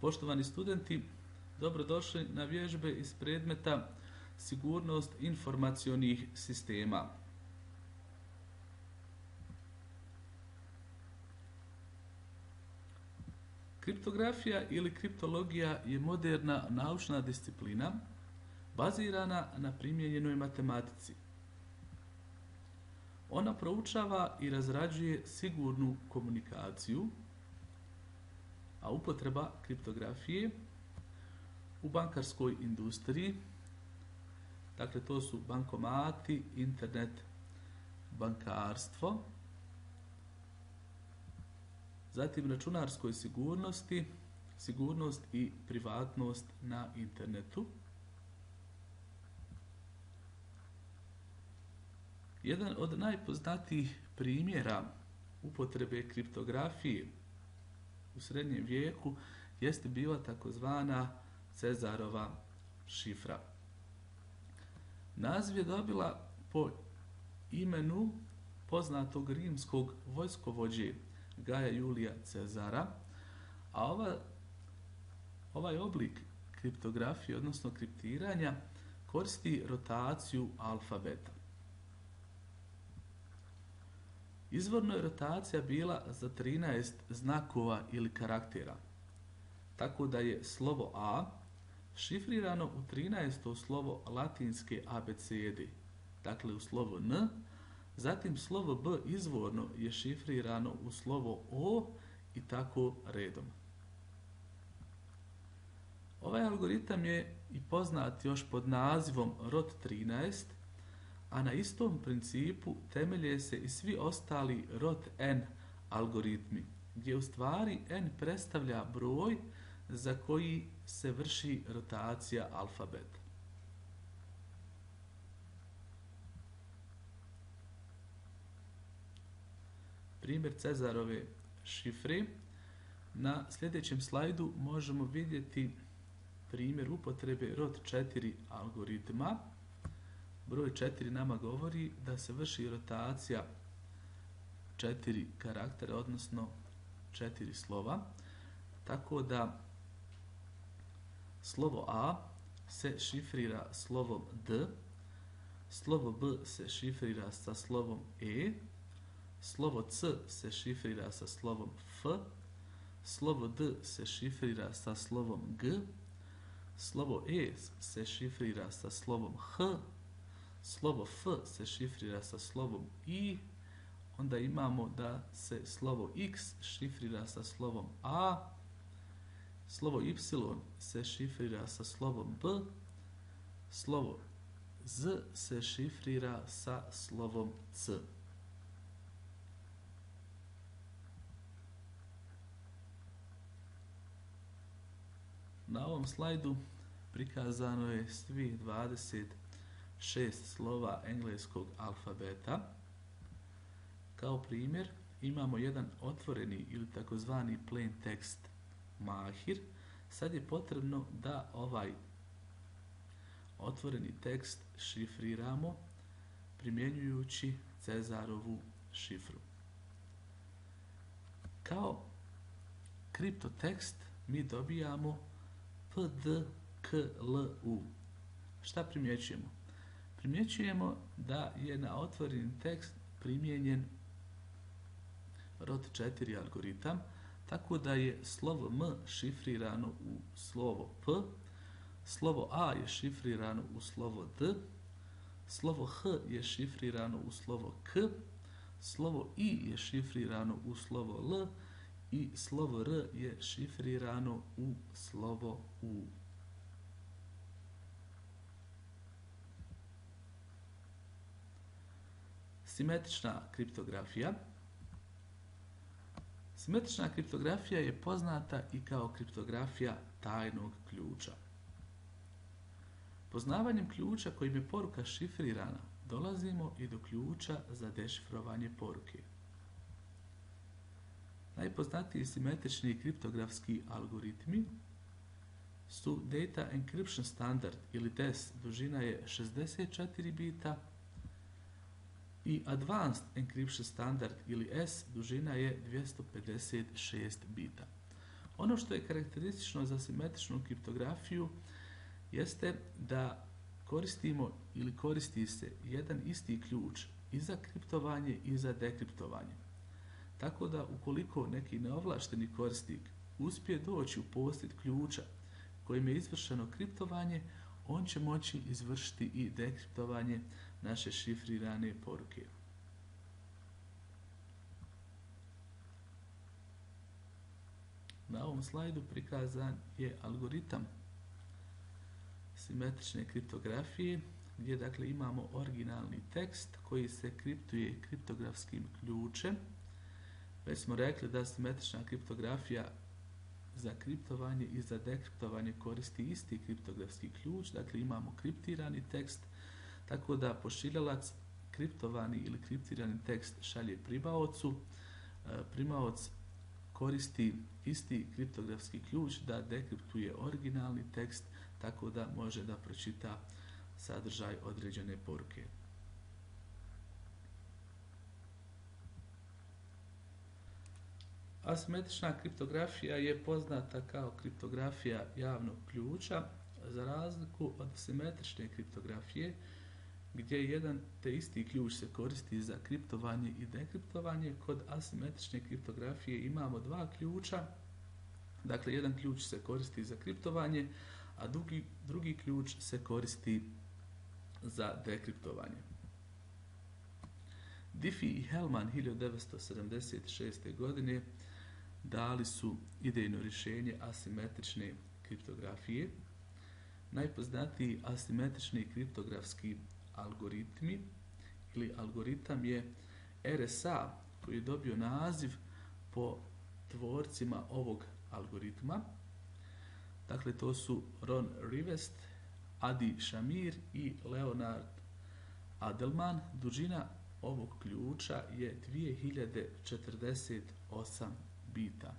Poštovani studenti, dobrodošli na vježbe iz predmeta Sigurnost informacionih sistema. Kriptografija ili kriptologija je moderna naučna disciplina bazirana na primijenjenoj matematici. Ona proučava i razrađuje sigurnu komunikaciju, a upotreba kriptografije u bankarskoj industriji, dakle to su bankomati, internet, bankarstvo, zatim računarskoj sigurnosti, sigurnost i privatnost na internetu. Jedan od najpoznatijih primjera upotrebe kriptografije u srednjem vijeku jeste bila takozvana Cezarova šifra. Naziv je dobila po imenu poznatog rimskog vojskovođe Gaja Julija Cezara, a ova, ovaj oblik kriptografije, odnosno kriptiranja, koristi rotaciju alfabeta. Izvorno je rotacija bila za 13 znakova ili karaktera, tako da je slovo A šifrirano u 13. slovo latinske abecede, dakle u slovo N, zatim slovo B izvorno je šifrirano u slovo O i tako redom. Ovaj algoritam je i poznat još pod nazivom ROT13, a na istom principu temelje se i svi ostali ROT-N algoritmi, gdje u stvari N predstavlja broj za koji se vrši rotacija alfabeta. Primjer Cezarove šifre. Na sljedećem slajdu možemo vidjeti primjer upotrebe ROT4 algoritma. Broj 4 nama govori da se vrši rotacija četiri karaktera, odnosno četiri slova, tako da Slovo A se šifrira slovom D, slovo B se šifrira sa slovom E, slovo C se šifrira sa slovom F, slovo D se šifrira sa slovom G, slovo E se šifrira sa slovom H, slovo F se šifrira sa slovom I, onda imamo da se slovo X šifrira sa slovom A, slovo Y se šifrira sa slovom B, slovo Z se šifrira sa slovom C. Na ovom slajdu prikazano je svih 20 šest slova engleskog alfabeta. Kao primjer imamo jedan otvoreni ili takozvani plain text mahir. Sad je potrebno da ovaj otvoreni tekst šifriramo primjenjujući Cezarovu šifru. Kao kriptotekst mi dobijamo pdklu. Šta primjećujemo? Primjećujemo da je na otvoreni tekst primijenjen ROT4 algoritam, tako da je slovo M šifrirano u slovo P, slovo A je šifrirano u slovo D, slovo H je šifrirano u slovo K, slovo I je šifrirano u slovo L i slovo R je šifrirano u slovo U. Simetrična kriptografija Simetrična kriptografija je poznata i kao kriptografija tajnog ključa. Poznavanjem ključa kojim je poruka šifrirana, dolazimo i do ključa za dešifrovanje poruke. Najpoznatiji simetrični kriptografski algoritmi su Data Encryption Standard ili DES, dužina je 64 bita, i Advanced Encryption Standard ili S dužina je 256 bita. Ono što je karakteristično za simetričnu kriptografiju jeste da koristimo ili koristi se jedan isti ključ i za kriptovanje i za dekriptovanje. Tako da ukoliko neki neovlašteni korisnik uspije doći u posjed ključa kojim je izvršeno kriptovanje, on će moći izvršiti i dekriptovanje naše šifrirane poruke. Na ovom slajdu prikazan je algoritam simetrične kriptografije gdje dakle imamo originalni tekst koji se kriptuje kriptografskim ključem. Već smo rekli da simetrična kriptografija za kriptovanje i za dekriptovanje koristi isti kriptografski ključ, dakle imamo kriptirani tekst, tako da pošiljalac kriptovani ili kriptirani tekst šalje primaocu, e, primaoc koristi isti kriptografski ključ da dekriptuje originalni tekst tako da može da pročita sadržaj određene poruke. Asimetrična kriptografija je poznata kao kriptografija javnog ključa za razliku od simetrične kriptografije gdje jedan te isti ključ se koristi za kriptovanje i dekriptovanje. Kod asimetrične kriptografije imamo dva ključa. Dakle, jedan ključ se koristi za kriptovanje, a drugi, drugi ključ se koristi za dekriptovanje. Diffie i Hellman 1976. godine dali su idejno rješenje asimetrične kriptografije. Najpoznatiji asimetrični kriptografski algoritmi ili algoritam je RSA koji je dobio naziv po tvorcima ovog algoritma. Dakle, to su Ron Rivest, Adi Shamir i Leonard Adelman. Dužina ovog ključa je 2048 bita.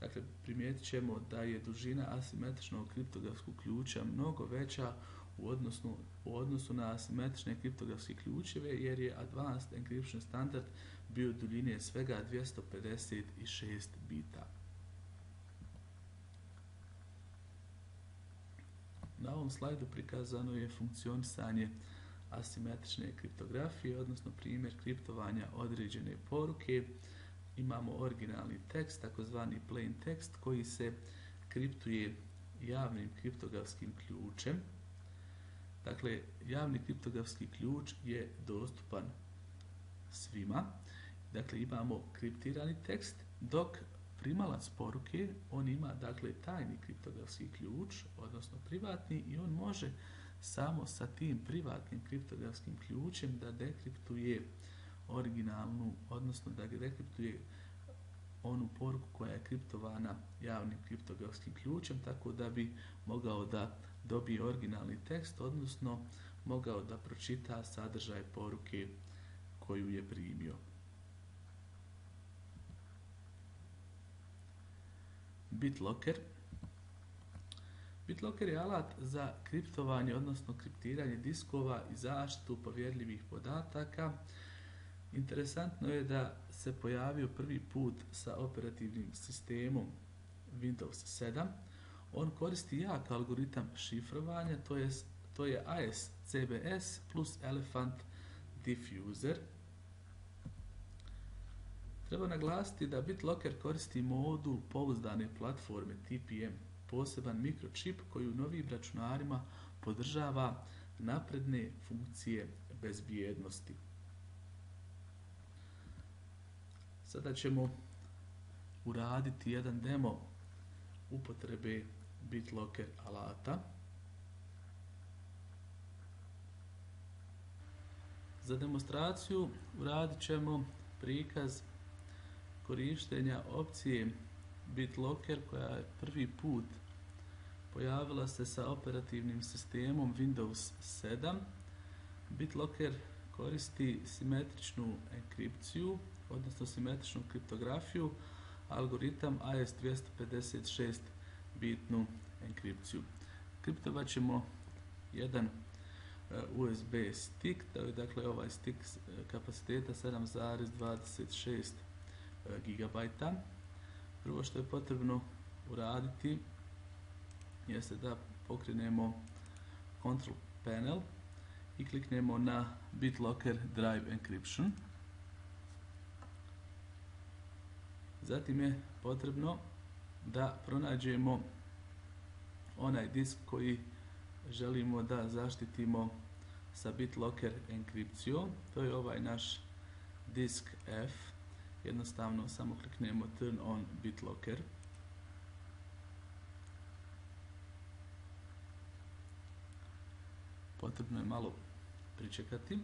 Dakle, primijetit ćemo da je dužina asimetričnog kriptografskog ključa mnogo veća u odnosu, u odnosu na asimetrične kriptografske ključeve jer je Advanced Encryption standard bio duljine svega 256 bita. Na ovom slajdu prikazano je funkcionisanje asimetrične kriptografije, odnosno primjer kriptovanja određene poruke. Imamo originalni tekst, takozvani plain text, koji se kriptuje javnim kriptografskim ključem. Dakle, javni kriptografski ključ je dostupan svima. Dakle, imamo kriptirani tekst, dok primalac poruke, on ima dakle tajni kriptografski ključ, odnosno privatni, i on može samo sa tim privatnim kriptografskim ključem da dekriptuje originalnu, odnosno da dekriptuje onu poruku koja je kriptovana javnim kriptografskim ključem, tako da bi mogao da dobije originalni tekst, odnosno mogao da pročita sadržaj poruke koju je primio. BitLocker BitLocker je alat za kriptovanje, odnosno kriptiranje diskova i zaštitu povjerljivih podataka. Interesantno je da se pojavio prvi put sa operativnim sistemom Windows 7, on koristi jak algoritam šifrovanja, to je, to je ASCBS plus Elephant Diffuser. Treba naglasiti da BitLocker koristi modul pouzdane platforme TPM, poseban mikročip koji u novim računarima podržava napredne funkcije bezbjednosti. Sada ćemo uraditi jedan demo upotrebe BitLocker alata. Za demonstraciju uradit ćemo prikaz korištenja opcije BitLocker koja je prvi put pojavila se sa operativnim sistemom Windows 7. BitLocker koristi simetričnu enkripciju, odnosno simetričnu kriptografiju, algoritam AS256 bitnu enkripciju. Kriptovat ćemo jedan e, USB stick, dakle ovaj stick kapaciteta 7,26 e, GB. Prvo što je potrebno uraditi jeste da pokrenemo Control Panel i kliknemo na BitLocker Drive Encryption. Zatim je potrebno da pronađemo onaj disk koji želimo da zaštitimo sa BitLocker enkripcijom. To je ovaj naš disk F. Jednostavno samo kliknemo Turn on BitLocker. Potrebno je malo pričekati.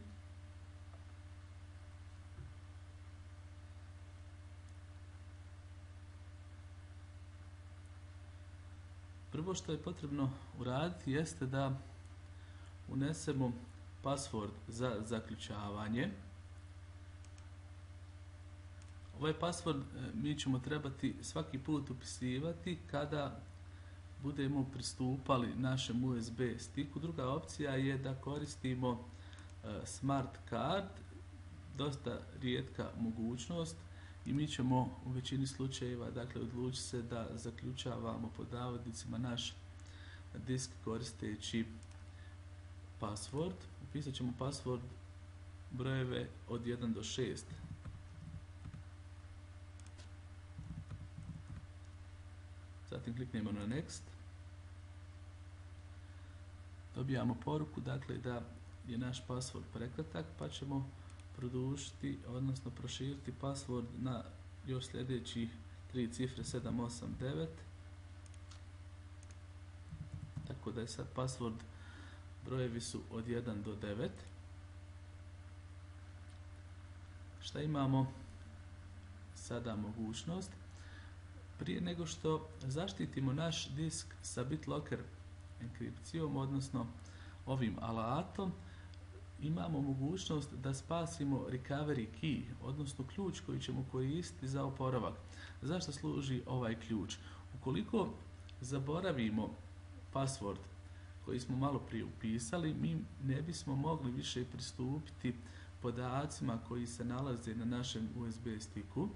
Prvo što je potrebno uraditi jeste da unesemo password za zaključavanje. Ovaj password e, mi ćemo trebati svaki put upisivati kada budemo pristupali našem USB stiku. Druga opcija je da koristimo e, smart card, dosta rijetka mogućnost i mi ćemo u većini slučajeva dakle odlučiti se da zaključavamo pod navodnicima naš disk koristeći password. Upisat ćemo password brojeve od 1 do 6. Zatim kliknemo na next. Dobijamo poruku dakle da je naš password prekratak pa ćemo produžiti, odnosno proširiti password na još sljedećih tri cifre 789. Tako da je sad password brojevi su od 1 do 9. Šta imamo sada mogućnost? Prije nego što zaštitimo naš disk sa BitLocker enkripcijom, odnosno ovim alatom, imamo mogućnost da spasimo recovery key, odnosno ključ koji ćemo koristiti za oporavak. Zašto služi ovaj ključ? Ukoliko zaboravimo password koji smo malo prije upisali, mi ne bismo mogli više pristupiti podacima koji se nalaze na našem USB stiku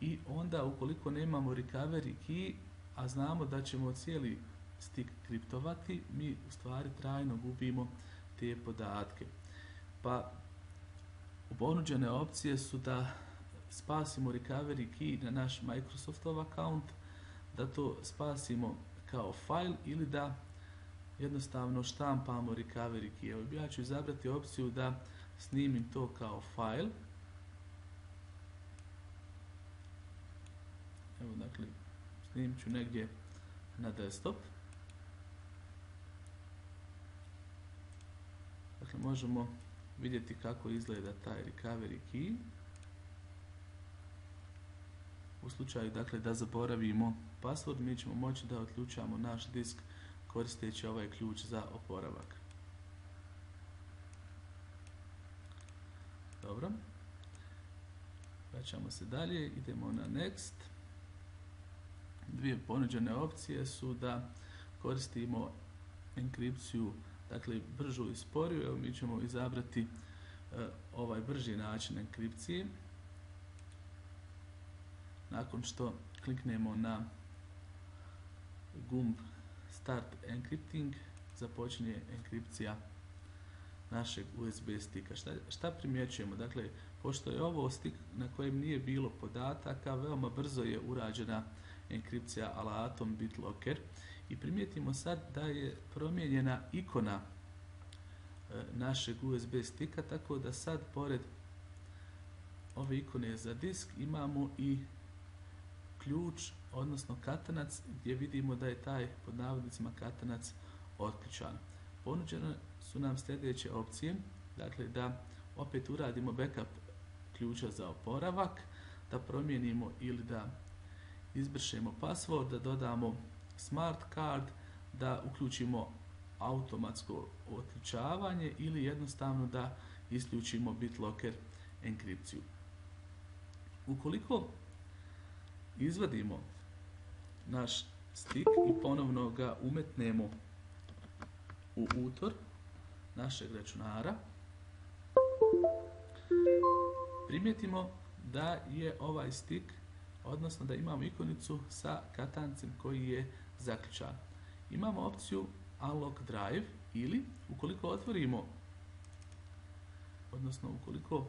i onda ukoliko nemamo recovery key, a znamo da ćemo cijeli stik kriptovati, mi u stvari trajno gubimo te podatke. Pa ponuđene opcije su da spasimo recovery key na naš Microsoftov account, da to spasimo kao file ili da jednostavno štampamo recovery key. Evo, ja ću izabrati opciju da snimim to kao file. Evo, dakle, snimit ću negdje na desktop. Dakle, možemo vidjeti kako izgleda taj recovery key. U slučaju dakle, da zaboravimo password, mi ćemo moći da otključamo naš disk koristeći ovaj ključ za oporavak. Dobro. Vraćamo se dalje, idemo na next. Dvije ponuđene opcije su da koristimo enkripciju dakle bržu i sporiju, evo mi ćemo izabrati e, ovaj brži način enkripcije. Nakon što kliknemo na gumb Start Encrypting, započinje enkripcija našeg USB stika. Šta, šta primjećujemo? Dakle, pošto je ovo stik na kojem nije bilo podataka, veoma brzo je urađena enkripcija alatom BitLocker i primijetimo sad da je promijenjena ikona e, našeg USB stika, tako da sad pored ove ikone za disk imamo i ključ, odnosno katanac, gdje vidimo da je taj, pod navodnicima, katanac otključan. Ponuđene su nam sljedeće opcije, dakle da opet uradimo backup ključa za oporavak, da promijenimo ili da izbrišemo password, da dodamo smart card, da uključimo automatsko otključavanje ili jednostavno da isključimo BitLocker enkripciju. Ukoliko izvadimo naš stik i ponovno ga umetnemo u utor našeg računara, primijetimo da je ovaj stik odnosno da imamo ikonicu sa katancem koji je zaključan. Imamo opciju Unlock Drive ili ukoliko otvorimo odnosno ukoliko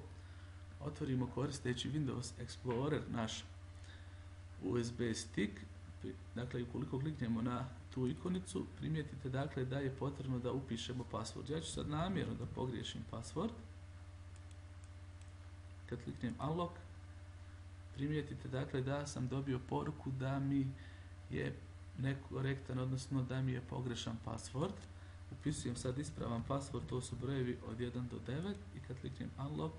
otvorimo koristeći Windows Explorer naš USB stick, dakle ukoliko kliknemo na tu ikonicu, primijetite dakle da je potrebno da upišemo password. Ja ću sad namjerno da pogriješim password. Kad kliknem unlock, primijetite dakle da sam dobio poruku da mi je nekorektan, odnosno da mi je pogrešan password. Upisujem sad ispravan password, to su brojevi od 1 do 9 i kad kliknem unlock,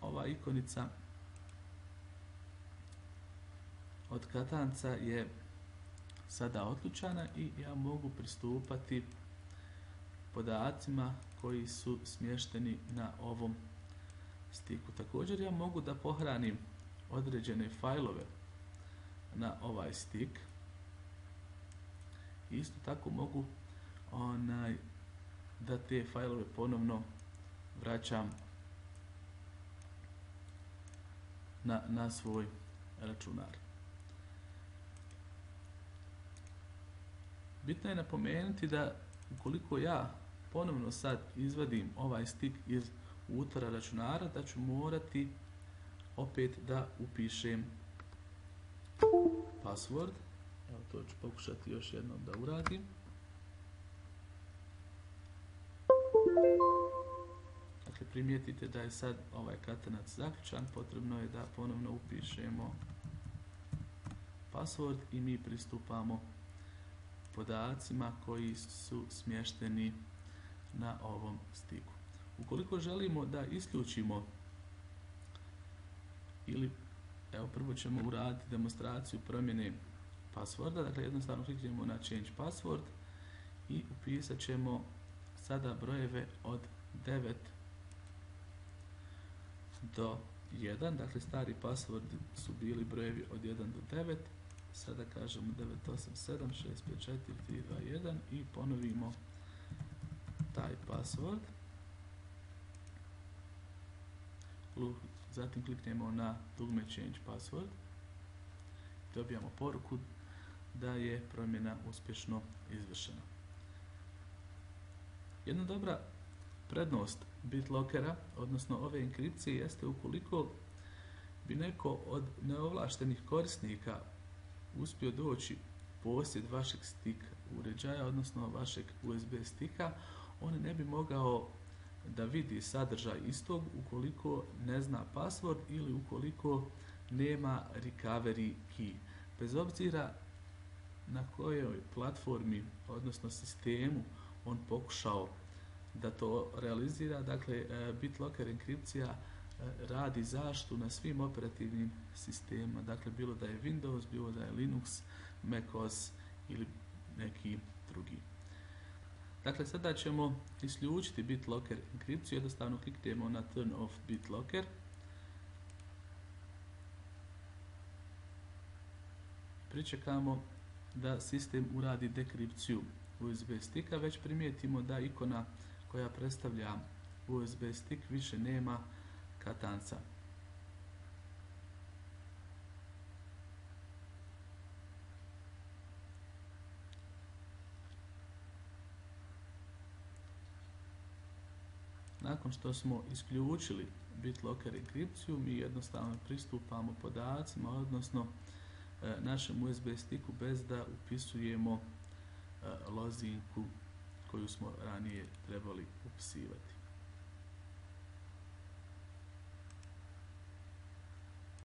ova ikonica od katanca je sada otključana i ja mogu pristupati podacima koji su smješteni na ovom stiku. Također ja mogu da pohranim određene fajlove na ovaj stik. Isto tako mogu onaj, da te fajlove ponovno vraćam na, na svoj računar. Bitno je napomenuti da ukoliko ja ponovno sad izvadim ovaj stik iz utvora računara, da ću morati opet da upišem password. Evo to ću pokušati još jednom da uradim. Dakle, primijetite da je sad ovaj katanac zaključan, potrebno je da ponovno upišemo password i mi pristupamo podacima koji su smješteni na ovom stiku. Ukoliko želimo da isključimo ili evo prvo ćemo uraditi demonstraciju promjene passworda, dakle jednostavno kliknemo na change password i upisat ćemo sada brojeve od 9 do 1, dakle stari password su bili brojevi od 1 do 9, sada kažemo 987654321 i ponovimo taj password. Zatim kliknemo na dugme change password. Dobijamo poruku da je promjena uspješno izvršena. Jedna dobra prednost BitLockera, odnosno ove enkripcije, jeste ukoliko bi neko od neovlaštenih korisnika uspio doći posjed vašeg stika uređaja, odnosno vašeg USB stika, on ne bi mogao da vidi sadržaj istog ukoliko ne zna password ili ukoliko nema recovery key. Bez obzira na kojoj platformi, odnosno sistemu, on pokušao da to realizira, dakle e, BitLocker enkripcija radi zaštu na svim operativnim sistemima, dakle bilo da je Windows, bilo da je Linux, macOS ili neki drugi. Dakle, sada ćemo isključiti BitLocker enkripciju, jednostavno kliknemo na Turn off BitLocker. Pričekamo da sistem uradi dekripciju USB stika, već primijetimo da ikona koja predstavlja USB stick više nema katanca. Nakon što smo isključili BitLocker enkripciju, mi jednostavno pristupamo podacima, odnosno našem USB stiku bez da upisujemo e, lozinku koju smo ranije trebali upisivati.